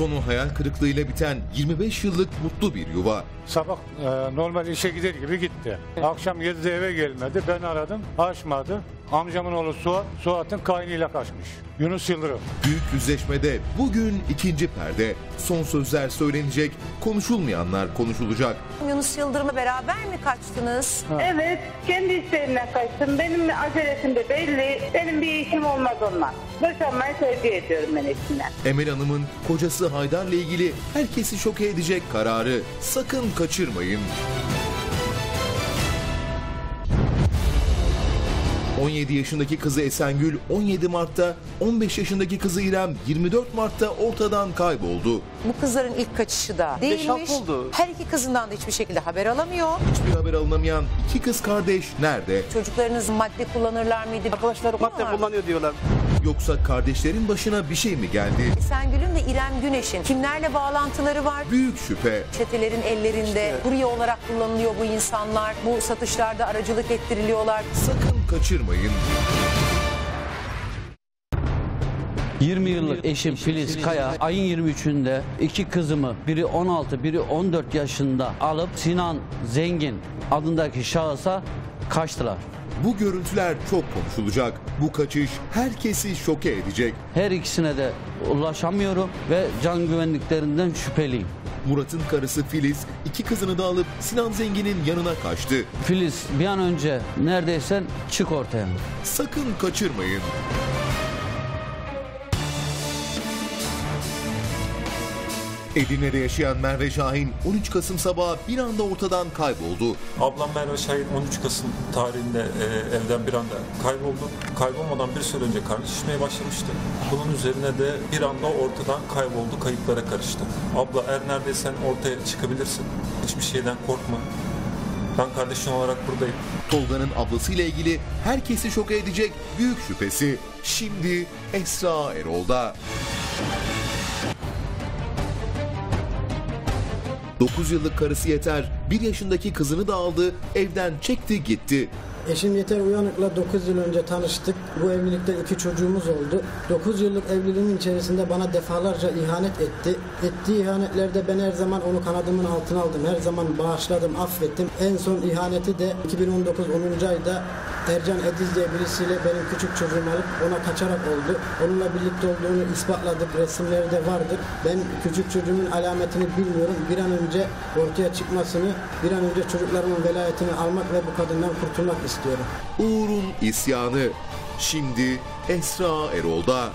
Sonu hayal kırıklığıyla biten 25 yıllık mutlu bir yuva. Sabah e, normal işe gider gibi gitti. Akşam 7'de eve gelmedi. Ben aradım. Açmadı. Amcamın oğlu Suat, Suat'ın kaynıyla kaçmış. Yunus Yıldırım. Büyük yüzleşmede bugün ikinci perde. Son sözler söylenecek, konuşulmayanlar konuşulacak. Yunus Yıldırım'la beraber mi kaçtınız? Evet, kendi isteğimden kaçtım. Benim acelesim de belli. Benim bir işim olmaz ondan. Boşanmayı tercih ediyorum ben eşimden. Emel Hanım'ın kocası Haydar'la ilgili herkesi şoke edecek kararı sakın kaçırmayın. 17 yaşındaki kızı Esengül 17 Mart'ta, 15 yaşındaki kızı İrem 24 Mart'ta ortadan kayboldu. Bu kızların ilk kaçışı da değilmiş. Her iki kızından da hiçbir şekilde haber alamıyor. Hiçbir haber alınamayan iki kız kardeş nerede? Çocuklarınız madde kullanırlar mıydı? Arkadaşlar madde kullanıyor diyorlar. Yoksa kardeşlerin başına bir şey mi geldi? Esengül'ün ve İrem Güneş'in kimlerle bağlantıları var? Büyük şüphe. Çetelerin ellerinde kurye olarak kullanılıyor bu insanlar. Bu satışlarda aracılık ettiriliyorlar. Sakın kaçırmayın. 20 yıllık eşim Filiz Kaya ayın 23'ünde iki kızımı biri 16 biri 14 yaşında alıp Sinan Zengin adındaki şahısa kaçtılar. Bu görüntüler çok konuşulacak. Bu kaçış herkesi şoke edecek. Her ikisine de ulaşamıyorum ve can güvenliklerinden şüpheliyim. Murat'ın karısı Filiz iki kızını da alıp Sinan Zengin'in yanına kaçtı. Filiz bir an önce neredeysen çık ortaya. Sakın kaçırmayın. Edirne'de yaşayan Merve Şahin 13 Kasım sabahı bir anda ortadan kayboldu. Ablam Merve Şahin 13 Kasım tarihinde e, evden bir anda kayboldu. Kaybolmadan bir süre önce kardeşleşmeye başlamıştı. Bunun üzerine de bir anda ortadan kayboldu, kayıplara karıştı. Abla eğer neredeysen ortaya çıkabilirsin. Hiçbir şeyden korkma. Ben kardeşin olarak buradayım. Tolga'nın ablasıyla ilgili herkesi şoke edecek büyük şüphesi şimdi Esra Erol'da. 9 yıllık karısı yeter, 1 yaşındaki kızını da aldı, evden çekti gitti. Eşim Yeter Uyanık'la 9 yıl önce tanıştık. Bu evlilikten iki çocuğumuz oldu. 9 yıllık evliliğin içerisinde bana defalarca ihanet etti. Ettiği ihanetlerde ben her zaman onu kanadımın altına aldım. Her zaman bağışladım, affettim. En son ihaneti de 2019 10. ayda Ercan Ediz diye birisiyle benim küçük çocuğumu alıp ona kaçarak oldu. Onunla birlikte olduğunu ispatladık. Resimleri de vardır. Ben küçük çocuğumun alametini bilmiyorum. Bir an önce ortaya çıkmasını, bir an önce çocuklarımın velayetini almak ve bu kadından kurtulmak istiyorum. Uğur'un isyanı şimdi Esra Erol'da.